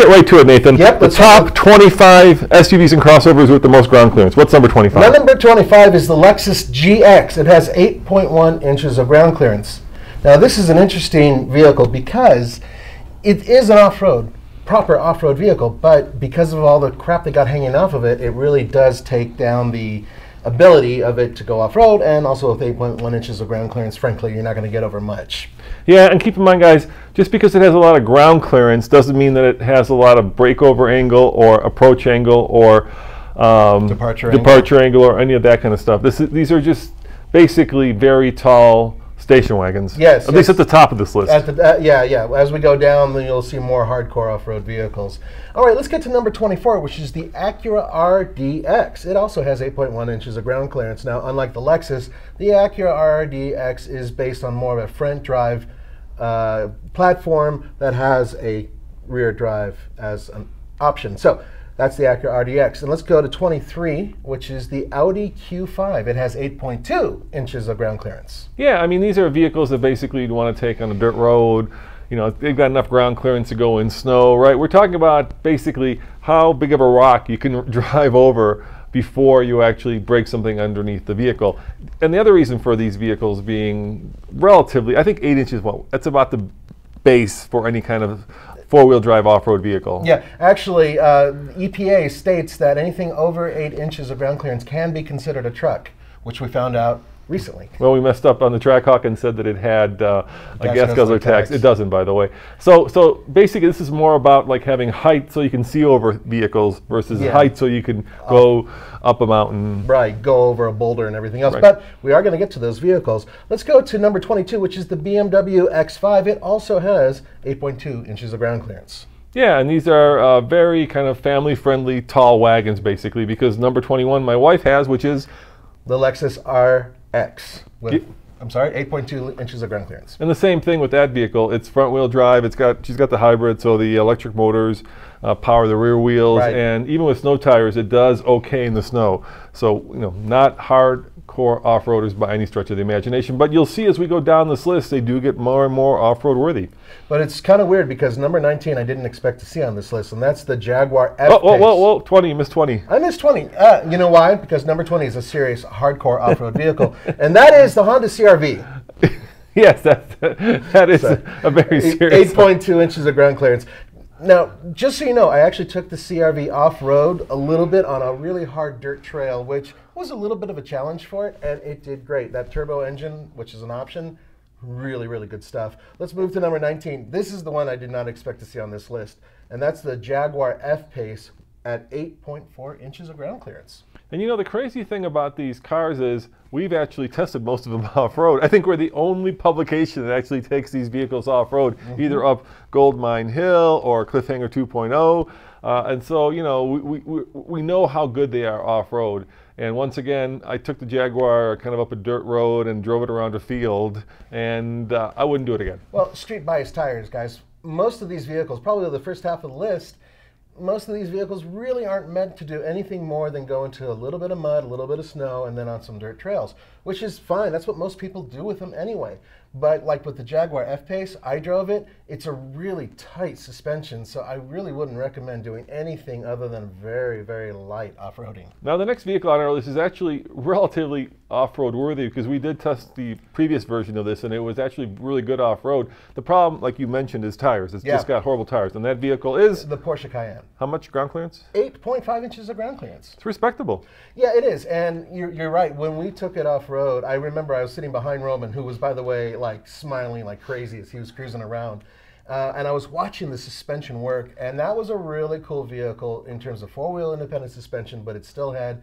get right to it, Nathan. Yep, The top 25 SUVs and crossovers with the most ground clearance. What's number 25? My number 25 is the Lexus GX. It has 8.1 inches of ground clearance. Now, this is an interesting vehicle because it is an off-road, proper off-road vehicle, but because of all the crap they got hanging off of it, it really does take down the ability of it to go off-road, and also with 8.1 inches of ground clearance, frankly, you're not going to get over much. Yeah, and keep in mind, guys, just because it has a lot of ground clearance doesn't mean that it has a lot of breakover angle or approach angle or um, Departure departure angle. or any of that kind of stuff. This is, these are just basically very tall station wagons. Yes, At least at the top of this list. At the, uh, yeah, yeah. As we go down, then you'll see more hardcore off-road vehicles. All right, let's get to number 24, which is the Acura RDX. It also has 8.1 inches of ground clearance. Now, unlike the Lexus, the Acura RDX is based on more of a front drive uh, platform that has a rear drive as an option. So that's the Acura RDX. And let's go to 23, which is the Audi Q5. It has 8.2 inches of ground clearance. Yeah, I mean, these are vehicles that basically you'd want to take on a dirt road. You know, they've got enough ground clearance to go in snow, right? We're talking about basically how big of a rock you can drive over before you actually break something underneath the vehicle. And the other reason for these vehicles being relatively, I think eight inches, well, that's about the base for any kind of four-wheel drive off-road vehicle. Yeah, actually, uh, EPA states that anything over eight inches of ground clearance can be considered a truck, which we found out recently. Well, we messed up on the Trackhawk and said that it had uh, a Gas gas guzzler tax. tax. It doesn't, by the way. So, so basically, this is more about like having height so you can see over vehicles versus Yeah. height so you can go up a mountain. Right, go over a boulder and everything else. Right. But we are going to get to those vehicles. Let's go to number 22, which is the BMW X5. It also has 8.2 inches of ground clearance. Yeah, and these are uh, very kind of family-friendly tall wagons, basically, because number 21 my wife has, which is The Lexus RX with, Ye- I'm sorry, 8.2 inches of ground clearance. And the same thing with that vehicle. It's front wheel drive. It's got she's got the hybrid, so the electric motors uh, power the rear wheels, Right. and even with snow tires, it does okay in the snow. So you know, not hardcore off-roaders by any stretch of the imagination. But you'll see as we go down this list, they do get more and more off-road worthy. But it's kind of weird because number 19 I didn't expect to see on this list, and that's the Jaguar F. Oh, whoa, whoa, whoa! Twenty, you missed twenty. I missed 20. Uh, you know why? Because number 20 is a serious hardcore off-road vehicle, and that is the Honda CRV. yes, that that is a very serious. 8.2 inches of ground clearance. Now, just so you know, I actually took the CRV off-road a little bit on a really hard dirt trail, which was a little bit of a challenge for it, and it did great. That turbo engine, which is an option, really, really good stuff. Let's move to number 19. This is the one I did not expect to see on this list, and that's the Jaguar F-Pace at 8.4 inches of ground clearance. And you know, the crazy thing about these cars is we've actually tested most of them off road. I think we're the only publication that actually takes these vehicles off road, either up Goldmine Hill or Cliffhanger 2.0. Uh, and so, you know, we, we, we know how good they are off road. And once again, I took the Jaguar kind of up a dirt road and drove it around a field, and uh, I wouldn't do it again. Well, street bias tires, guys. Most of these vehicles, probably the first half of the list, most of these vehicles really aren't meant to do anything more than go into a little bit of mud, a little bit of snow, and then on some dirt trails, which is fine. That's what most people do with them anyway. But like with the Jaguar F-Pace, I drove it. It's a really tight suspension, so I really wouldn't recommend doing anything other than very, very light off-roading. Now, the next vehicle on our list is actually relatively off-road worthy because we did test the previous version of this and it was actually really good off-road. The problem, like you mentioned, is tires. It's Yeah. just got horrible tires, and that vehicle is The Porsche Cayenne, how much ground clearance? 8.5 inches of ground clearance. It's respectable. Yeah, it is, and you're, you're right. When we took it off road, I remember I was sitting behind Roman, who was, by the way, like smiling like crazy as he was cruising around, uh, and I was watching the suspension work, and that was a really cool vehicle in terms of four-wheel independent suspension, but it still had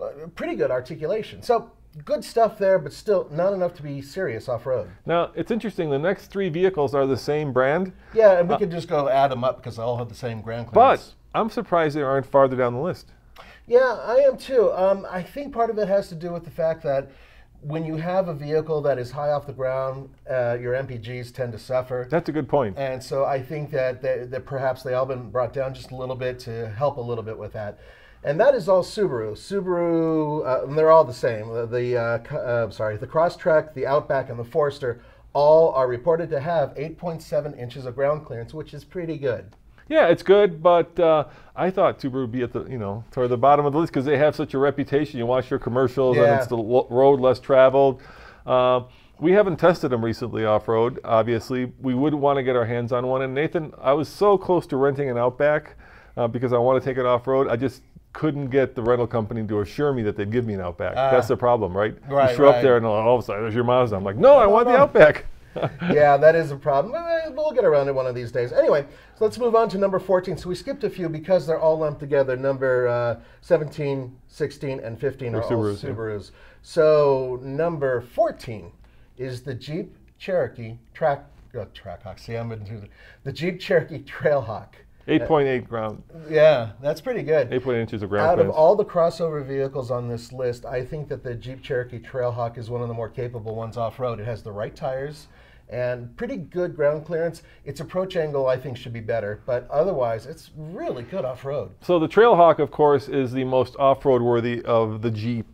uh, pretty good articulation. So good stuff there, but still not enough to be serious off road. Now, it's interesting. The next three vehicles are the same brand, Yeah, and we could just go add them up because they all have the same ground clearance. but. I'm surprised they aren't farther down the list. Yeah, I am too. Um, I think part of it has to do with the fact that when you have a vehicle that is high off the ground, uh, your MPGs tend to suffer. That's a good point. And so I think that, that, that perhaps they all been brought down just a little bit to help a little bit with that. And that is all Subaru. Subaru, uh, and they're all the same. The, the uh, uh, sorry, the Crosstrek, the Outback, and the Forester all are reported to have 8.7 inches of ground clearance, which is pretty good. Yeah, it's good, but uh, I thought Subaru would be at the you know toward the bottom of the list because they have such a reputation. You watch their commercials, and it's the road less traveled. Uh, we haven't tested them recently off road. Obviously, we would want to get our hands on one. And Nathan, I was so close to renting an Outback uh, because I want to take it off road. I just couldn't get the rental company to assure me that they'd give me an Outback. Ah. That's the problem, right? Right, you show up there and all of a sudden there's your Mazda. I'm like, no, I want the. Outback. yeah, that is a problem. Eh, We'll get around it one of these days. Anyway, so let's move on to number 14. So we skipped a few because they're all lumped together. Number uh, 17, 16, and 15 are all Subarus, yeah. So number 14 is the Jeep Cherokee Track. Uh, Trackhawk. See, I'm into the, the Jeep Cherokee Trailhawk. 8.8 ground, Yeah, that's pretty good. 8.8 inches of ground Out of all the crossover vehicles on this list, I think that the Jeep Cherokee Trailhawk is one of the more capable ones off road. It has the right tires and pretty good ground clearance. Its approach angle, I think, should be better, but otherwise, it's really good off road. So the Trailhawk, of course, is the most off-road worthy of the Jeep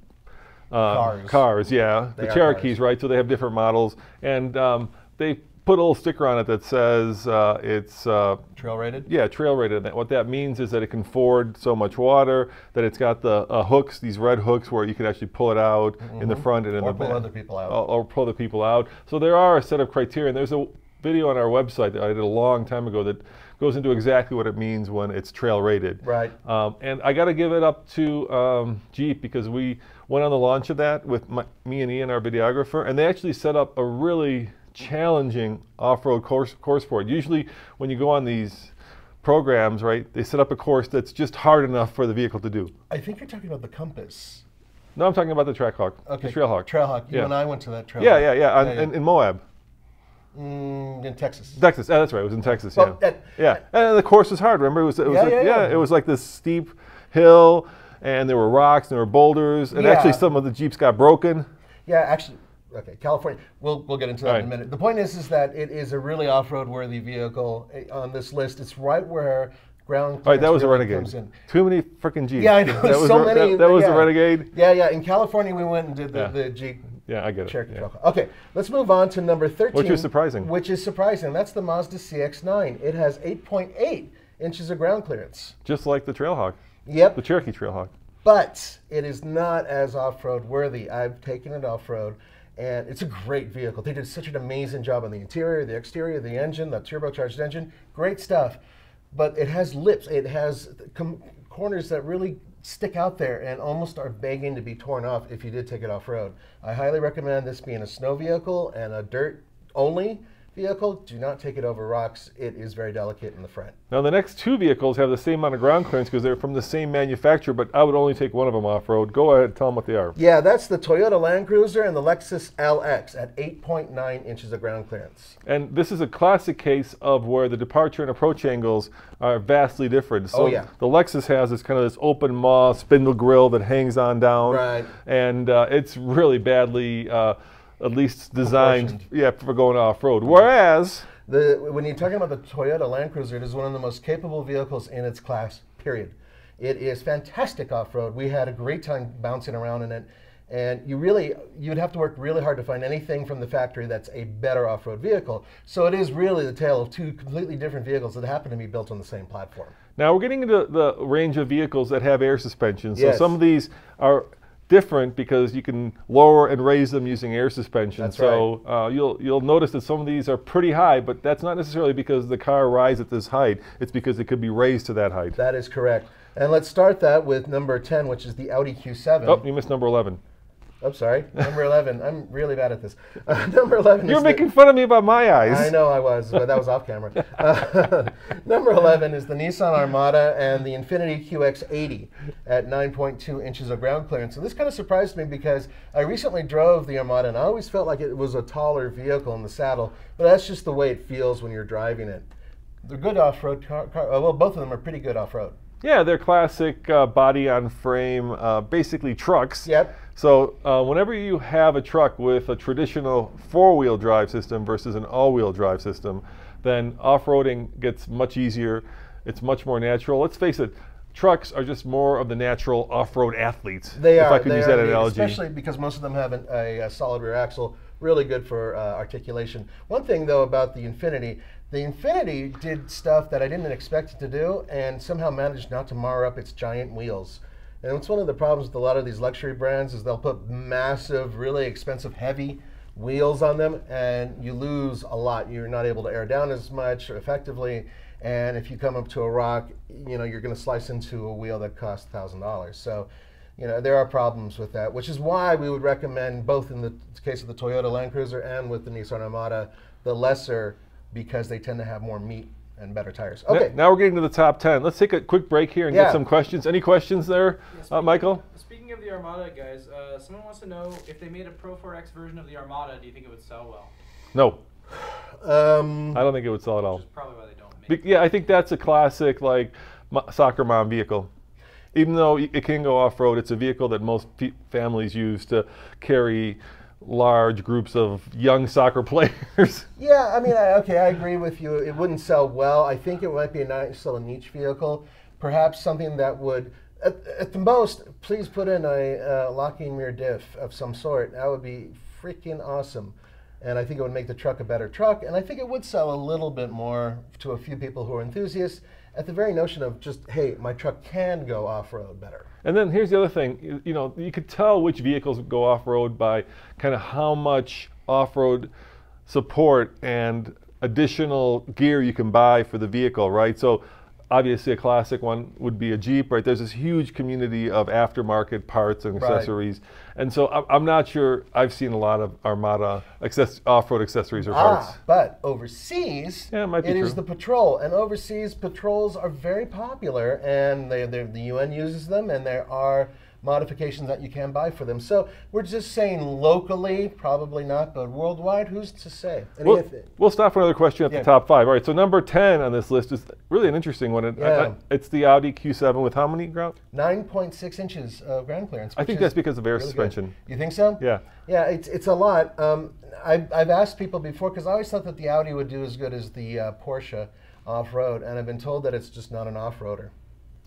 uh, Cars. yeah. They the Cherokees, cars. right? So they have different models, and um, they put a little sticker on it that says uh, it's uh, Trail rated? yeah trail rated. What that means is that it can ford so much water. That it's got the uh, hooks, these red hooks, where you can actually pull it out in the front and in Mm-hmm. Or the pull back. other people out. Or, or pull the people out. So there are a set of criteria. And there's a video on our website that I did a long time ago that goes into exactly what it means when it's trail rated. Right. Um, and I got to give it up to um, Jeep because we went on the launch of that with my, me and Ian, our videographer, and they actually set up a really challenging off-road course, course for it. Usually, when you go on these programs, right, they set up a course that's just hard enough for the vehicle to do. I think you're talking about the Compass. No, I'm talking about the Trackhawk, Okay. the Trailhawk. Trailhawk. You Yeah. and I went to that Trailhawk. Yeah, yeah, yeah, on, yeah. In, in Moab, Mm, in Texas. Texas. Oh, that's right. It was in Texas. Well, yeah, that- yeah. And the course was hard. Remember, it was, it was Yeah, like, yeah, yeah. it was like this steep hill, and there were rocks, and there were boulders, and actually some of the jeeps got broken. Yeah, actually, okay, California. We'll we'll get into that in a minute. The point is, is that it is a really off-road worthy vehicle eh, on this list. It's right where ground. All right, that was a clearance renegade. comes in. Too many freaking jeeps. Yeah, I know. That was so a, many. That, that was yeah. the renegade. Yeah, yeah. In California, we went and did the, Yeah. the Jeep Yeah, I get it. Cherokee yeah. Okay, let's move on to number 13. Which is surprising. Which is surprising. That's the Mazda CX-9. It has 8.8 inches of ground clearance. Just like the Trailhawk, Yep. the Cherokee Trailhawk. but it is not as off-road worthy. I've taken it off-road, and it's a great vehicle. They did such an amazing job on the interior, the exterior, the engine, the turbocharged engine. Great stuff. But it has lips. It has corners that really stick out there and almost are begging to be torn off if you did take it off-road. I highly recommend this being a snow vehicle and a dirt-only vehicle. Do not take it over rocks. It is very delicate in the front. Now the next two vehicles have the same amount of ground clearance because they're from the same manufacturer, but I would only take one of them off road. Go ahead, and tell them what they are. Yeah, that's the Toyota Land Cruiser and the Lexus LX at 8.9 inches of ground clearance. And this is a classic case of where the departure and approach angles are vastly different. So Oh, yeah. the Lexus has this kind of this open maw spindle grill that hangs on down, Right. and uh, it's really badly, uh, at least designed, yeah, for going off road. Whereas The, when you're talking about the Toyota Land Cruiser, it is one of the most capable vehicles in its class, period. It is fantastic off-road. We had a great time bouncing around in it. And you really, you'd have to work really hard to find anything from the factory that's a better off-road vehicle. So it is really the tale of two completely different vehicles that happen to be built on the same platform. Now we're getting into the range of vehicles that have air suspension. So Yes. some of these are different because you can lower and raise them using air suspension. That's so uh, you'll you'll notice that some of these are pretty high, but that's not necessarily because the car rides at this height. It's because it could be raised to that height. That is correct. And let's start that with number 10, which is the Audi Q7. Oh, you missed number 11. I'm sorry. Number 11. I'm really bad at this. Uh, number 11 You're is the- making fun of me about my eyes. I know I was, but that was off camera. Uh, number 11 is the Nissan Armada and the Infiniti QX80 at 9.2 inches of ground clearance. And this kind of surprised me because I recently drove the Armada and I always felt like it was a taller vehicle in the saddle, but that's just the way it feels when you're driving it. They're good off-road car, car uh, well, both of them are pretty good off-road. Yeah, they're classic uh, body on frame, uh, basically trucks. Yep. So uh, whenever you have a truck with a traditional four-wheel drive system versus an all-wheel drive system, then off-roading gets much easier. It's much more natural. Let's face it, trucks are just more of the natural off-road athletes. They if are. I could use that analogy. Especially because most of them have an, a, a solid rear axle, really good for uh, articulation. One thing though about the Infiniti, The Infiniti did stuff that I didn't expect it to do, and somehow managed not to mar up its giant wheels. And it's one of the problems with a lot of these luxury brands is they'll put massive, really expensive, heavy wheels on them, and you lose a lot. You're not able to air down as much effectively, and if you come up to a rock, you know you're going to slice into a wheel that costs thousand dollars. So, you know there are problems with that, which is why we would recommend both in the case of the Toyota Land Cruiser and with the Nissan Armada, the lesser because they tend to have more meat and better tires. Okay. Now we're getting to the top 10. Let's take a quick break here and Yeah. get some questions. Any questions there, uh, Michael? Speaking of the Armada, guys, uh, someone wants to know if they made a Pro 4X version of the Armada, do you think it would sell well? No, Um, I don't think it would sell at all. Which is probably why they don't make Be- yeah, I think that's a classic like mo- soccer mom vehicle. Even though it can go off road, it's a vehicle that most pe- families use to carry large groups of young soccer players. Yeah, I mean, I, okay, I agree with you. It wouldn't sell well. I think it might be a nice little niche vehicle, perhaps something that would, at, at the most, please put in a uh, locking rear diff of some sort. That would be freaking awesome. And I think it would make the truck a better truck. And I think it would sell a little bit more to a few people who are enthusiasts at the very notion of just, hey, my truck can go off road better. And then here's the other thing, you, you know, you could tell which vehicles go off-road by kind of how much off-road support and additional gear you can buy for the vehicle, right? So obviously a classic one would be a Jeep, right? There's this huge community of aftermarket parts and Right. And so I'm, I'm not sure, I've seen a lot of Armada access, off-road accessories or parts. Ah, but overseas, Yeah, it might be is true. the patrol, and overseas patrols are very popular, and they, they, the UN uses them, and there are modifications that you can buy for them. So we're just saying locally, probably not, but worldwide, who's to say? And We'll, we'll stop for another question at Yeah. the top five. All right, so number 10 on this list is really an interesting one. It- I- I- it's the Audi Q7 with how many ground? 9.6 inches of ground clearance. I think that's because of air really good. suspension. You think so? Yeah. Yeah, it's, it's a lot. Um, I've, I've asked people before because I always thought that the Audi would do as good as the uh, Porsche off road, and I've been told that it's just not an off roader.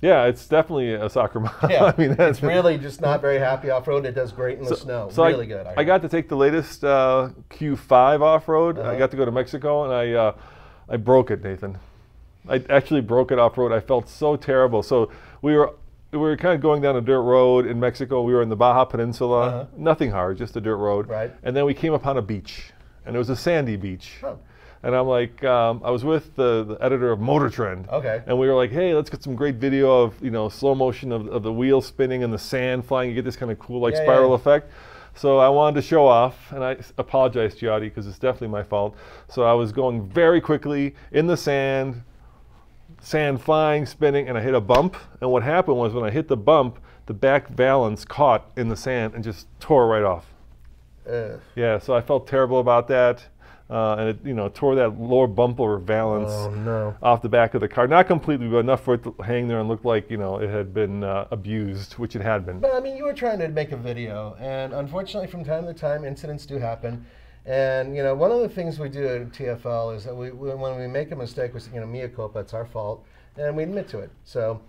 Yeah, it's definitely a soccer mom. Yeah, I mean, that's it's really just not very happy off road. It does great in the snow. So really I, good. I got to take the latest uh, Q5 off road. I Uh-huh. got to go to Mexico and I uh, I broke it, Nathan. I actually broke it off road. I felt so terrible. So we were we were kind of going down a dirt road in Mexico. We were in the Baja Peninsula. Uh-huh. Nothing hard, just a dirt road. Right. And then we came upon a beach, and it was a sandy beach. Oh. And I'm like, um, I was with the, the editor of Motor Trend. Okay. And we were like, hey, let's get some great video of you know slow motion of, of the wheel spinning and the sand flying. You get this kind of cool like Yeah, spiral yeah. effect. So I wanted to show off, and I apologize Yachty because it's definitely my fault. So I was going very quickly in the sand, sand flying, spinning, and I hit a bump. And what happened was when I hit the bump, the back valance caught in the sand and just tore right off. Uh, Yeah, so I felt terrible about that. Uh, and it, you know, tore that lower bumper valance oh no. off the back of the car. Not completely, but enough for it to hang there and look like you know it had been uh, abused, which it had been. But I mean, you were trying to make a video, and unfortunately, from time to time, incidents do happen. And you know, one of the things we do at TFL is that we, we when we make a mistake, we say, you know, mea culpa, it's our fault, and we admit to it. So,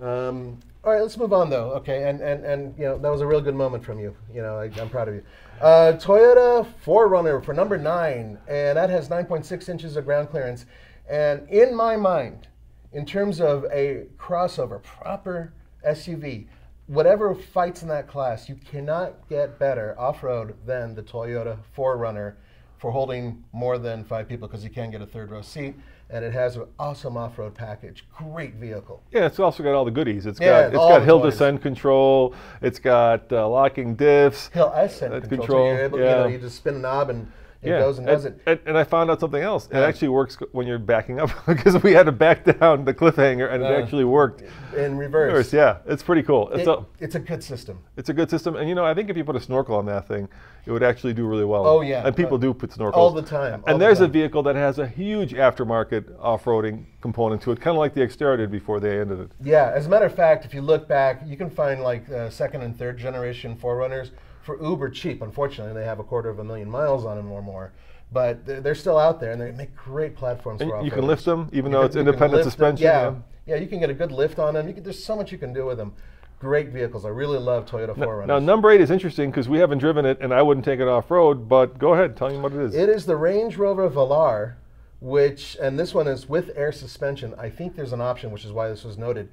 um, all right, let's move on though. Okay, and and and you know, that was a real good moment from you. You know, I, I'm proud of you. Uh, Toyota 4Runner for number nine, and that has 9.6 inches of ground clearance. And in my mind, in terms of a crossover, proper SUV, whatever fights in that class, you cannot get better off road than the Toyota 4Runner for holding more than five people because you can't get a third row seat. And it has an awesome off road package. Great vehicle. Yeah, it's also got all the goodies. It's Yeah, got it's got hill toys. descent control. It's got uh, locking diffs. Hill ascent control. control, so you're able, yeah. you know, you just spin a knob and it goes and does it. And, and I found out something else. It Yeah. actually works when you're backing up because we had to back down the cliffhanger, and it Uh, actually worked. in reverse. Yeah, it's pretty cool. It's It- a it's a good system. it's a good system, and you know I think if you put a snorkel on that thing, it would actually do really well. Oh, yeah. and people Uh, do put snorkels all the time, all and the there's a vehicle that has a huge aftermarket off-roading component to it, kind of like the Xterra did before they ended it. Yeah, as a matter of fact, if you look back, you can find like uh, second and third generation 4Runners for uber cheap. Unfortunately, they have a quarter of a million miles on them or more, but they're, they're still out there and they make great platforms And for you off-roaders. can lift them, even You though can- it's independent them. suspension. Yeah, yeah, you can get a good lift on them. You can, there's so much you can do with them. Great vehicles. I really love Toyota Now, 4Runners. now, number eight is interesting because we haven't driven it, and I wouldn't take it off road. But go ahead, tell me what it is. It is the Range Rover Velar which, and this one is with air suspension. I think there's an option, which is why this was noted.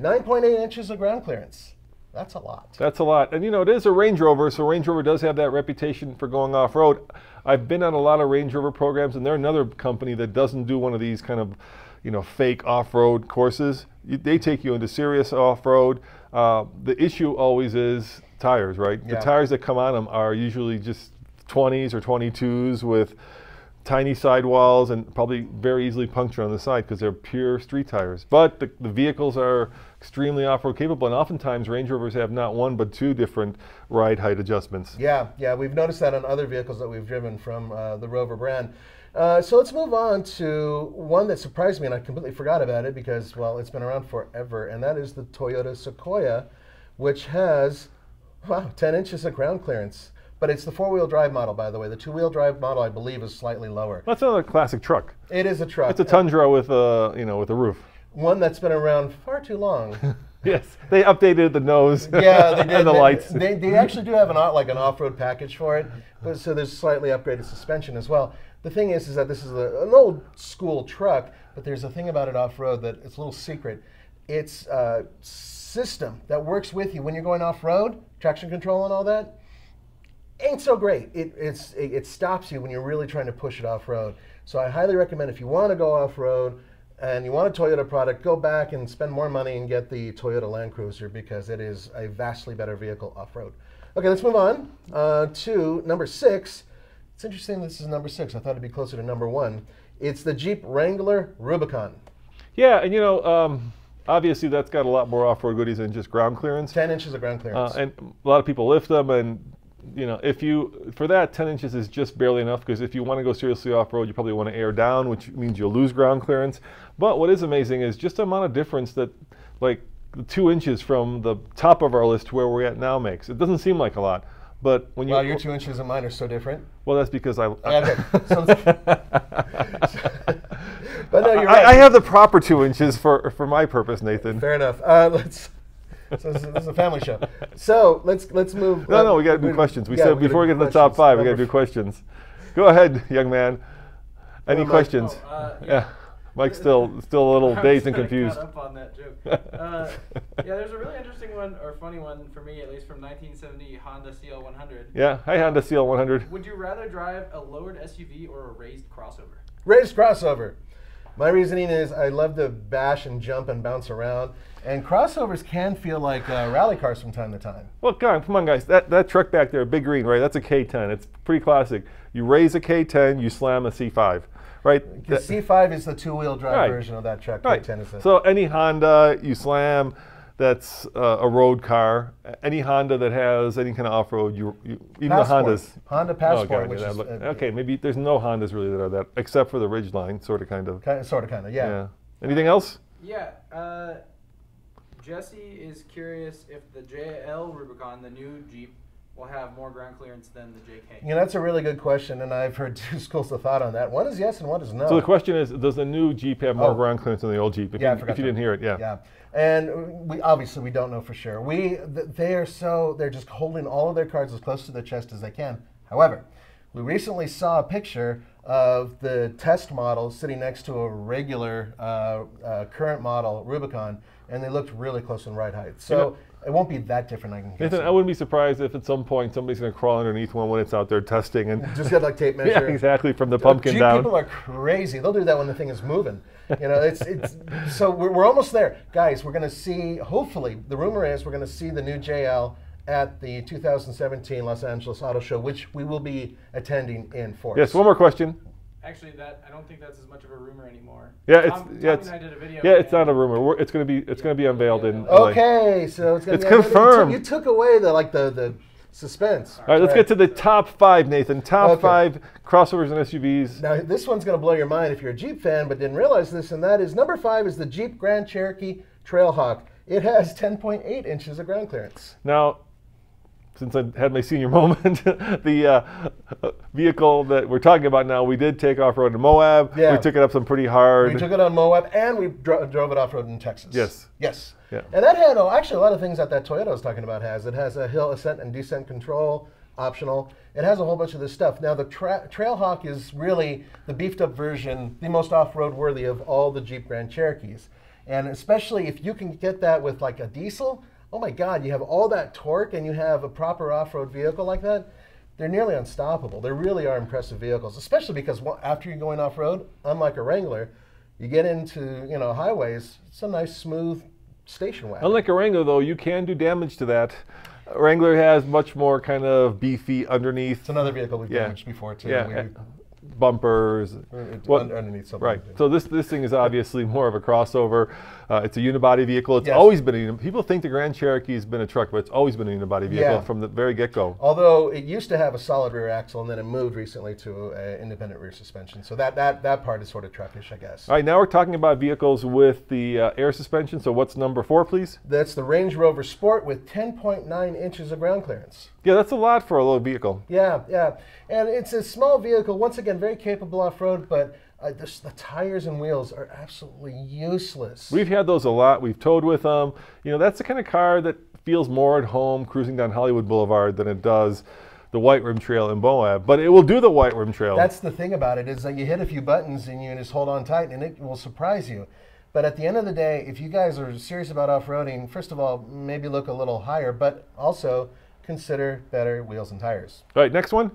9.8 inches of ground clearance. That's a lot. That's a lot. And you know, it is a Range Rover, so Range Rover does have that reputation for going off road. I've been on a lot of Range Rover programs, and they're another company that doesn't do one of these kind of, you know, fake off road courses. You, they take you into serious off road. Uh, the issue always is tires, right? Yeah. The tires that come on them are usually just 20s or 22s with tiny sidewalls and probably very easily puncture on the side because they're pure street tires. But the, the vehicles are extremely off-road capable, and oftentimes Range Rovers have not one but two different ride height adjustments. Yeah, yeah, we've noticed that on other vehicles that we've driven from uh, the Rover brand. Uh, so let's move on to one that surprised me, and I completely forgot about it because, well, it's been around forever, and that is the Toyota Sequoia, which has, wow, 10 inches of ground clearance. But it's the four-wheel drive model, by the way. The two-wheel drive model, I believe, is slightly lower. That's another classic truck. It is a truck. It's a Tundra with a you know with a roof. one that's been around far too long. Yes, they updated the nose. yeah, they did. and the They- lights. They, they actually do have an like an off-road package for it, but so there's slightly upgraded suspension as well. The thing is, is that this is a, an old school truck, but there's a thing about it off-road that it's a little secret. It's a system that works with you when you're going off-road, traction control and all that. Ain't so great. It, it's, it, it stops you when you're really trying to push it off-road. So I highly recommend if you want to go off-road and you want a Toyota product, go back and spend more money and get the Toyota Land Cruiser because it is a vastly better vehicle off-road. Okay, let's move on uh, to number six. It's interesting this is number six. I thought it'd be closer to number one. It's the Jeep Wrangler Rubicon. Yeah, and you know, um, obviously that's got a lot more off-road goodies than just ground clearance. 10 inches of ground Uh, clearance. and a lot of people lift them, and you know, if you for that 10 inches is just barely enough because if you want to go seriously off-road, you probably want to air down, which means you'll lose ground clearance. But what is amazing is just the amount of difference that, like, the two inches from the top of our list to where we're at now makes. It doesn't seem like a lot, but when you Wow, your two inches and mine are so different. well, that's because I. Okay, but no, you're I. I have the proper two inches for for my purpose, Nathan. Fair enough. Uh, let's. So this, is, this is a family show. So let's let's move. No, uh, no, we got to do questions. We yeah, said gotta before we get to the top questions. five, we got to do questions. Go ahead, young man. Any Well, questions? Oh, uh, yeah. yeah. Mike's still still a little I dazed and confused. Caught up on that joke. Uh, yeah, there's a really interesting one or funny one for me, at least from 1970 Honda CL100. Yeah, hi Honda CL100. Would you rather drive a lowered SUV or a raised crossover? Raised crossover. My reasoning is I love to bash and jump and bounce around, and crossovers can feel like uh, rally cars from time to time. Well, come on, come on, guys. That that truck back there, big green, right? That's a K10. It's pretty classic. You raise a K10, you slam a C5, right? The That- C5 is the two-wheel drive Right. version of that truck. Right. K10 is the- So any Honda you slam, that's uh, a road car. Any Honda that has any kind of off-road, you, you even Passport. the Hondas. Honda Passport, Oh, Passport, God, which yeah, is uh, okay, maybe there's no Hondas really that are that, except for the Ridgeline, sort of, kind of. kind sort of, kind of, yeah. Yeah. Anything else? Yeah, uh, Jesse is curious if the JL Rubicon, the new Jeep, will have more ground clearance than the JK. You know, that's a really good question, and I've heard two schools of thought on that. One is yes, and one is no. So the question is, does the new Jeep have more Oh. ground clearance than the old Jeep? If Yeah, I you, forgot if you didn't hear it, yeah. Yeah, and we obviously we don't know for sure. We th- they are so they're just holding all of their cards as close to their chest as they can. However, we recently saw a picture of the test model sitting next to a regular uh, uh, current model Rubicon, and they looked really close in ride height. So You know- it won't be that different. I can. Nathan, I wouldn't be surprised if at some point somebody's going to crawl underneath one when it's out there testing and just get like tape measure. yeah, exactly from the pumpkin Jeep down. people are crazy. They'll do that when the thing is moving. You know, it's it's so we're, we're almost there, guys. We're going to see. Hopefully, the rumor is we're going to see the new JL at the 2017 Los Angeles Auto Show, which we will be attending in force. yes, one more question. Actually, that I don't think that's as much of a rumor anymore. Yeah, it's Tom, yeah, Tom it's, and I did a video. yeah, it's not a rumor. We're, it's going to be it's going to be unveiled in. Yeah. Okay, so it's going It's to be confirmed. You took, you took away the like the the suspense. All right, let's get to the top five, Nathan. Top Okay. five crossovers and SUVs. Now, this one's going to blow your mind if you're a Jeep fan, but didn't realize this, and that is number five is the Jeep Grand Cherokee Trailhawk. It has 10.8 inches of ground clearance. Now, since I had my senior moment, the uh, vehicle that we're talking about now, we did take off road in Moab. Yeah. We took it up some pretty hard. We took it on Moab, and we dro- drove it off road in Texas. Yes. Yes. Yeah. And that had oh, actually a lot of things that that Toyota I was talking about has. It has a hill ascent and descent control. optional. It has a whole bunch of this stuff. Now the tra- Trailhawk is really the beefed up version, the most off-road worthy of all the Jeep Grand Cherokees. And especially if you can get that with like a diesel, oh my God, you have all that torque and you have a proper off-road vehicle like that. They're nearly unstoppable. They really are impressive vehicles, especially because after you're going off-road, unlike a Wrangler, you get into you know highways. It's a nice smooth station wagon. Unlike a Wrangler, though, you can do damage to that. Wrangler has much more kind of beefy underneath. it's another vehicle we've Yeah. damaged before too. Yeah, We- bumpers. un- underneath something. Right. So this this thing is obviously more of a crossover. Uh, it's a unibody vehicle. It's Yes. always been a people think the Grand Cherokee has been a truck, but it's always been a unibody vehicle Yeah. from the very get go. Although it used to have a solid rear axle, and then it moved recently to uh, independent rear suspension. So that, that that part is sort of truckish, I guess. All right, now we're talking about vehicles with the uh, air suspension. So what's number four, please? That's the Range Rover Sport with 10.9 inches of ground clearance. Yeah, that's a lot for a little vehicle. Yeah, yeah, and it's a small vehicle. Once again, very capable off road, but uh, the, the tires and wheels are absolutely useless. We've had those a lot. We've towed with them. You know, that's the kind of car that feels more at home cruising down Hollywood Boulevard than it does the White Rim Trail in Moab. But it will do the White Rim Trail. That's the thing about it is that you hit a few buttons and you just hold on tight, and it will surprise you. But at the end of the day, if you guys are serious about off-roading, first of all, maybe look a little higher, but also consider better wheels and tires. All right, next one.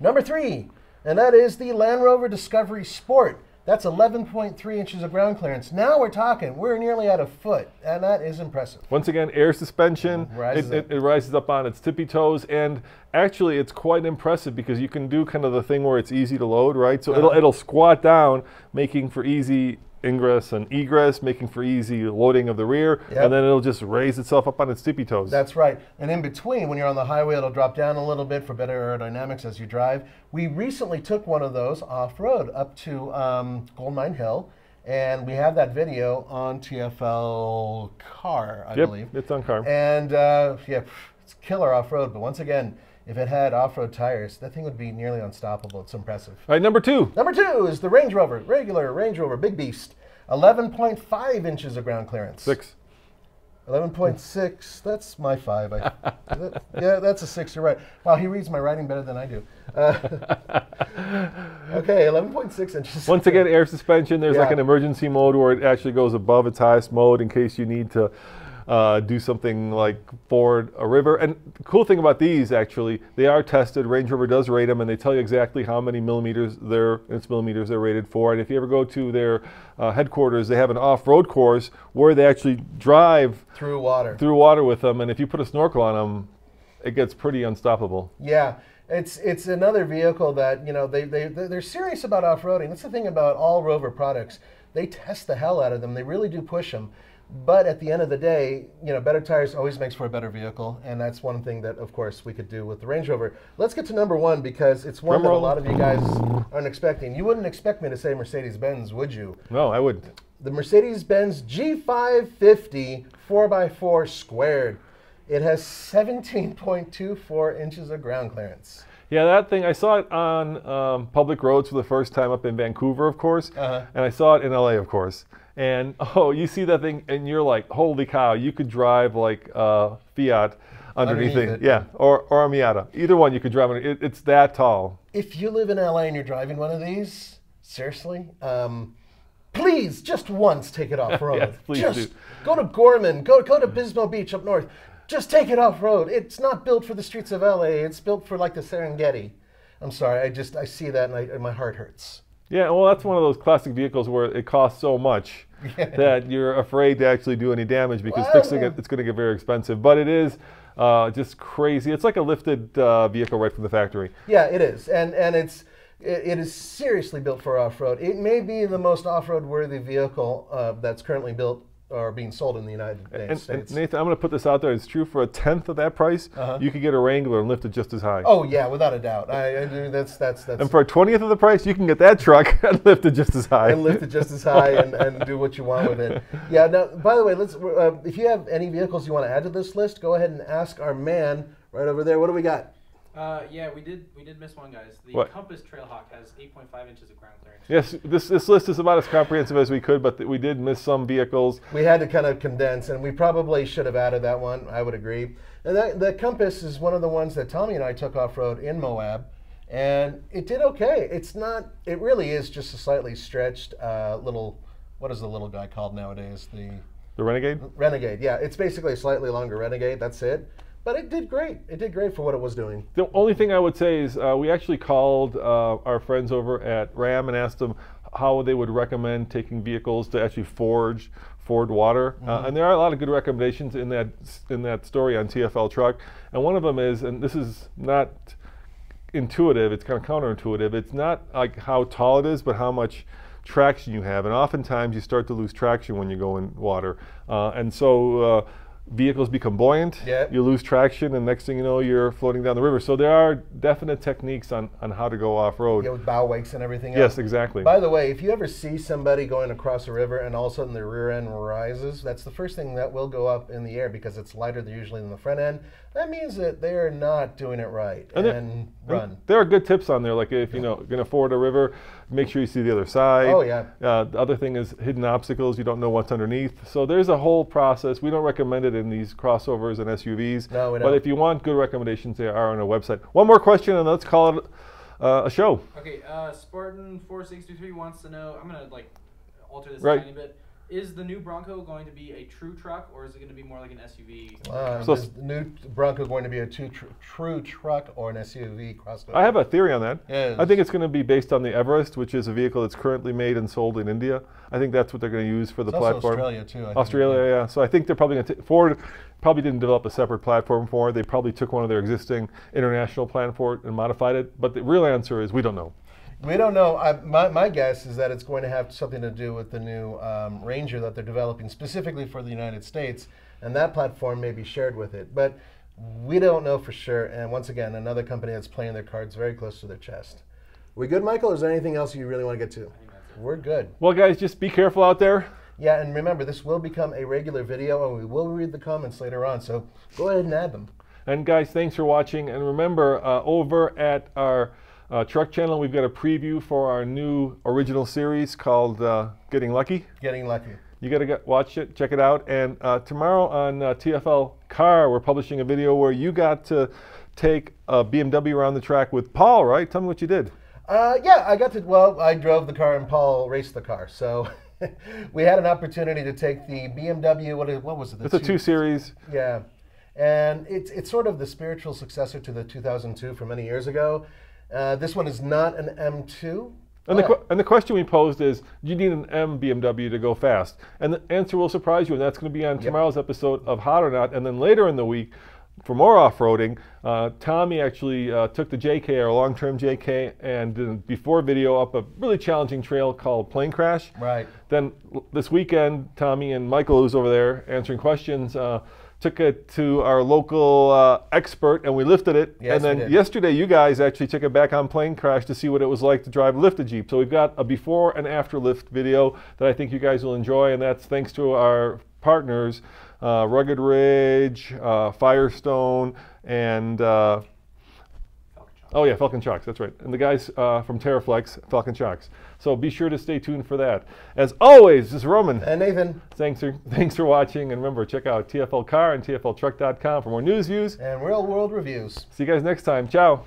Number three, and that is the Land Rover Discovery Sport. That's 11.3 inches of ground clearance. Now we're talking. We're nearly at a foot, and that is impressive. Once again, air suspension. Rises it, it, it rises up on its tippy toes, and actually, it's quite impressive because you can do kind of the thing where it's easy to load, right? So it'll Uh-huh. it'll squat down, making for easy ingress and egress, making for easy loading of the rear, Yep. and then it'll just raise itself up on its tippy toes. That's right. And in between, when you're on the highway, it'll drop down a little bit for better aerodynamics as you drive. We recently took one of those off road up to um, Gold Mine Hill, and we have that video on TFL Car, I yep, believe. it's on car. And uh, yeah, it's killer off road. But once again, if it had off road tires, that thing would be nearly unstoppable. It's impressive. All right, number two. Number two is the Range Rover, regular Range Rover, big beast. 11.5 inches of ground clearance. Six. 11.6. That's my five. I, that- yeah, that's a six. You're right. Wow, he reads my writing better than I do. Uh, okay, 11.6 inches. Once again, air suspension. There's like an emergency mode where it actually goes above its highest mode in case you need to uh, do something like ford a river. And the cool thing about these, actually, they are tested. Range Rover does rate them, and they tell you exactly how many millimeters they're its millimeters they're rated for. And if you ever go to their uh, headquarters, they have an off-road course where they actually drive through water. through water with them. And if you put a snorkel on them, it gets pretty unstoppable. Yeah, it's it's another vehicle that you know they they they're serious about off-roading. That's the thing about all Rover products. They test the hell out of them. They really do push them. But at the end of the day, you know, better tires always makes for a better vehicle, and that's one thing that, of course, we could do with the Range Rover. Let's get to number one because it's one Drum that a lot of you guys aren't expecting. You wouldn't expect me to say Mercedes-Benz, would you? No, I wouldn't. the Mercedes-Benz G550 4x4 squared. It has 17.24 inches of ground clearance. Yeah, that thing, I saw it on um, public roads for the first time up in Vancouver, of course, Uh-huh. and I saw it in LA, of course. And oh, you see that thing, and you're like, holy cow, you could drive like uh, Fiat underneath, Underneath it. Yeah, or, or a Miata. Either one you could drive. It, it's that tall. If you live in LA and you're driving one of these, seriously, um, please just once take it off road. Yes, please just do. go to Gorman, go go to Pismo Beach up north. Just take it off road. It's not built for the streets of LA. It's built for like the Serengeti. I'm sorry, I just I see that and, I, and my heart hurts. Yeah, well, that's one of those classic vehicles where it costs so much that you're afraid to actually do any damage because Well, fixing it, it's going to get very expensive. But it is uh, just crazy. It's like a lifted uh, vehicle right from the factory. Yeah, it is, and and it's it, it is seriously built for off road. It may be the most off road worthy vehicle uh, that's currently built or being sold in the United And, and States. Nathan, I'm going to put this out there. It's true for a tenth of that price, Uh-huh. you could get a Wrangler and lift it just as high. oh yeah, without a doubt. I, I do- that's that's that's And for a twentieth of the price, you can get that truck and lift it just as high. and lift it just as high and, and do what you want with it. Yeah. Now, by the way, let's. Uh, if you have any vehicles you want to add to this list, go ahead and ask our man right over there. What do we got? Uh, yeah, we did. We did miss one, guys. The What? Compass Trailhawk has 8.5 inches of ground clearance. Yes, this, this list is about as comprehensive as we could, but th- we did miss some vehicles. We had to kind of condense, and we probably should have added that one. I would agree. And that, the Compass is one of the ones that Tommy and I took off road in Moab, and it did okay. It's not. It really is just a slightly stretched uh, little. What is the little guy called nowadays? The The Renegade? Renegade. Yeah, it's basically a slightly longer Renegade. That's it. But it did great. It did great for what it was doing. The only thing I would say is uh, we actually called uh, our friends over at Ram and asked them how they would recommend taking vehicles to actually forge Ford water. Uh, and there are a lot of good recommendations in that in that story on TFL Truck. And one of them is, and this is not intuitive, it's kind of counterintuitive. It's not like how tall it is, but how much traction you have. And oftentimes you start to lose traction when you go in water. Uh, and so uh, vehicles become buoyant, Yep. you lose traction, and next thing you know, you're floating down the river. So there are definite techniques on, on how to go off road. Yeah, with bow wakes and everything Yes, else. exactly. By the way, if you ever see somebody going across a river and all of a sudden their rear end rises, that's the first thing that will go up in the air because it's lighter than usually than the front end. That means that they are not doing it right And and, there- run. There are good tips on there, like if you know going to ford a river, make sure you see the other side. Oh, yeah. Uh, the other thing is hidden obstacles. You don't know what's underneath. So there's a whole process. We don't recommend it in these crossovers and SUVs. No, we But don't. But if you want good recommendations, they are on our website. One more question, and let's call it uh, a show. Okay, uh, Spartan 463 wants to know. I'm gonna like alter this Right. a tiny bit. Is the new Bronco going to be a true truck, or is it going to be more like an SUV? Uh, So- is the new Bronco going to be a two tr- true truck or an SUV crossover? I have a theory on that. Yes. I think it's going to be based on the Everest, which is a vehicle that's currently made and sold in India. I think that's what they're going to use for the It's also platform. Australia too. I think. Australia, yeah. So I think they're probably going to Ford probably didn't develop a separate platform for it. They probably took one of their existing international plan for it and modified it. But the real answer is we don't know. We don't know. I, my, my guess is that it's going to have something to do with the new um, Ranger that they're developing specifically for the United States, and that platform may be shared with it. But we don't know for sure. And once again, another company that's playing their cards very close to their chest. We good, Michael? Or is there anything else you really want to get to? We're good. Well, guys, just be careful out there. Yeah, and remember, this will become a regular video, and we will read the comments later on. So go ahead and add them. And guys, thanks for watching. And remember, uh, over at our uh, truck channel, we've got a preview for our new original series called uh, Getting Lucky. Getting lucky. You got to get, watch it, check it out. And uh, tomorrow on uh, TFL Car, we're publishing a video where you got to take a BMW around the track with Paul, right? Tell me what you did. Uh, yeah, I got to. Well, I drove the car and Paul raced the car, so we had an opportunity to take the BMW. What, what was it? The It's a two series. Yeah, and it's it's sort of the spiritual successor to the 2002 from many years ago. Uh, this one is not an M2. And the, and the question we posed is, do you need an M BMW to go fast? And the answer will surprise you, and that's going to be on tomorrow's episode of Hot or Not. And then later in the week, for more off-roading, uh, Tommy actually uh, took the JK, our long-term JK, and did a before video up a really challenging trail called Plane Crash. Right. Then l- this weekend, Tommy and Michael, who's over there answering questions, uh, took it to our local uh, expert, and we lifted it. Yes, and then yesterday, you guys actually took it back on plane crash to see what it was like to drive a lifted Jeep. So we've got a before and after lift video that I think you guys will enjoy, and that's thanks to our partners, uh, Rugged Ridge, uh, Firestone, and uh. Oh yeah, Falcon Shocks. That's right, and the guys uh, from TeraFlex, Falcon Shocks. So be sure to stay tuned for that. As always, this is Roman. And Nathan, Thanks for thanks for watching, and remember check out TFL Car and TFLTruck.com for more news, views. and real world reviews. See you guys next time. Ciao.